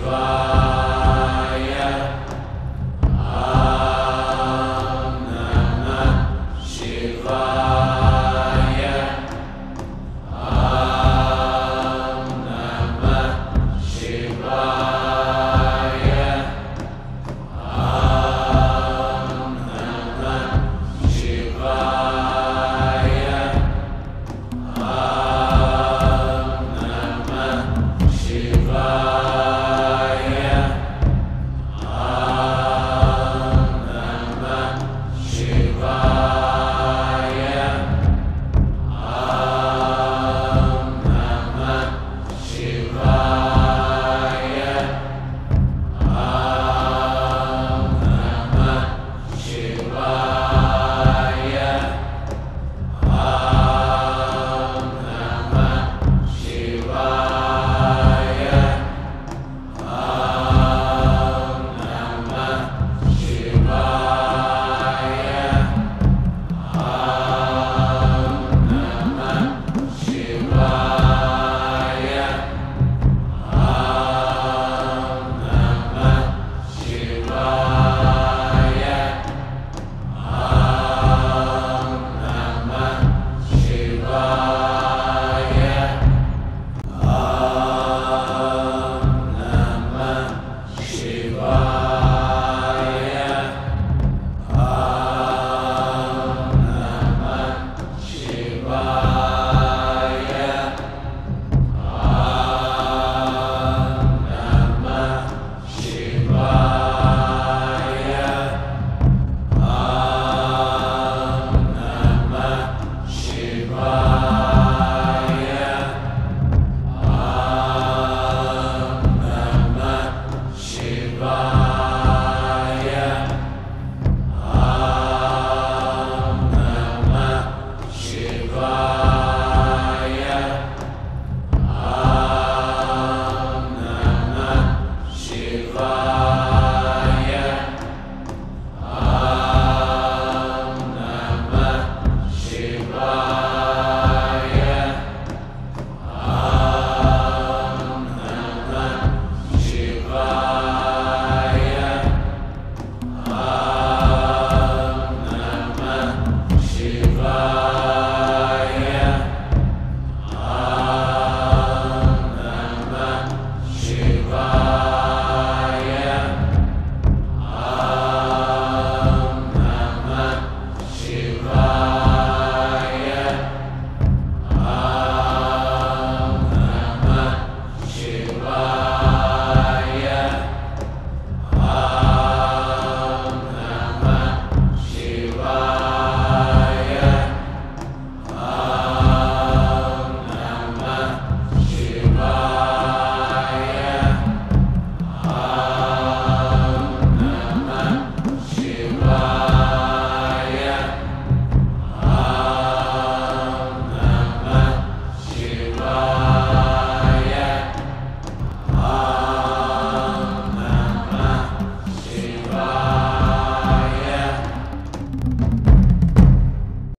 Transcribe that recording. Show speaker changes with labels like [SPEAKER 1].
[SPEAKER 1] Shiva.